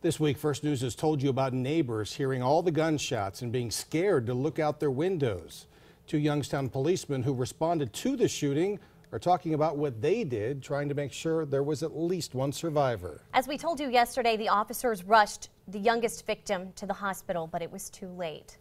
This week, First News has told you about neighbors hearing all the gunshots and being scared to look out their windows. Two Youngstown policemen who responded to the shooting are talking about what they did, trying to make sure there was at least one survivor. As we told you yesterday, the officers rushed the youngest victim to the hospital, but it was too late.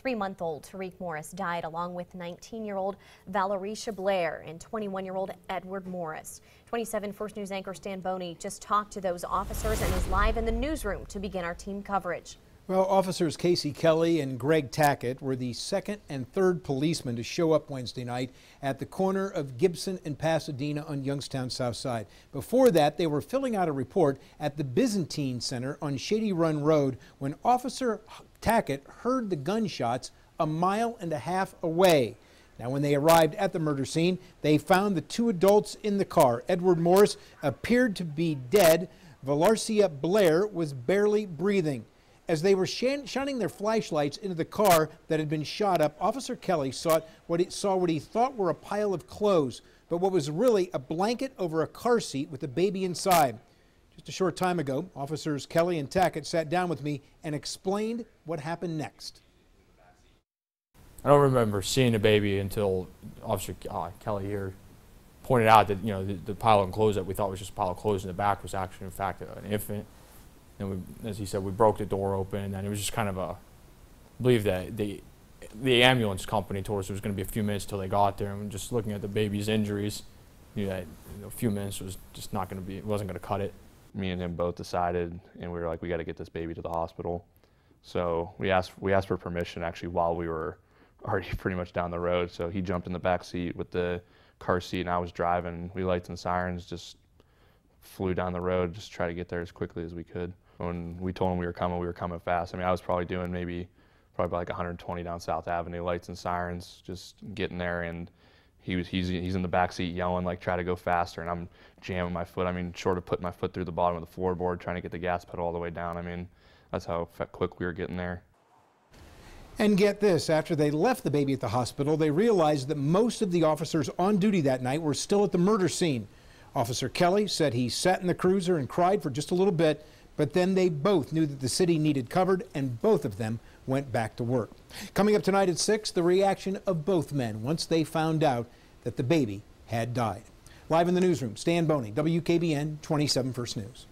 Three-month-old Tariq Morris died along with 19-year-old Valerisha Blair and 21-year-old Edward Morris. 27 First News anchor Stan Boney just talked to those officers and is live in the newsroom to begin our team coverage. Well, officers Casey Kelly and Greg Tackett were the second and third policemen to show up Wednesday night at the corner of Gibson and Pasadena on Youngstown South Side. Before that, they were filling out a report at the Byzantine Center on Shady Run Road when Officer Tackett heard the gunshots a mile and a half away. Now, when they arrived at the murder scene, they found the two adults in the car. Edward Morris appeared to be dead. Valerisha Blair was barely breathing. As they were shining their flashlights into the car that had been shot up, Officer Kelly saw what, he, saw what he thought were a pile of clothes, but what was really a blanket over a car seat with a baby inside. Just a short time ago, officers Kelly and Tackett sat down with me and explained what happened next. I don't remember seeing a baby until Officer uh, Kelly here pointed out that you know the, the, pile of clothes that we thought was just a pile of clothes in the back was actually in fact an infant and we, as he said, we broke the door open, and it was just kind of a, I believe that the, the ambulance company told us it was going to be a few minutes till they got there, and just looking at the baby's injuries, knew that you know, a few minutes was just not going to be, it wasn't going to cut it. Me and him both decided, and we were like, we got to get this baby to the hospital. So we asked, we asked for permission actually while we were already pretty much down the road. So he jumped in the back seat with the car seat, and I was driving. We lights and sirens just flew down the road, just try to get there as quickly as we could when we told him we were coming, we were coming fast. I mean, I was probably doing maybe probably like 120 down South Avenue, lights and sirens, just getting there. And he was he's he's in the back seat yelling like try to go faster, and I'm jamming my foot. I mean, short of putting my foot through the bottom of the floorboard, trying to get the gas pedal all the way down. I mean, that's how quick we were getting there. And get this, after they left the baby at the hospital, they realized that most of the officers on duty that night were still at the murder scene. Officer Kelly said he sat in the cruiser and cried for just a little bit, but then they both knew that the city needed covered, and both of them went back to work. Coming up tonight at 6, the reaction of both men once they found out that the baby had died. Live in the newsroom, Stan Boney, WKBN 27 First News.